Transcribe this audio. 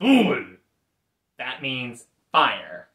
Boom! That means fire.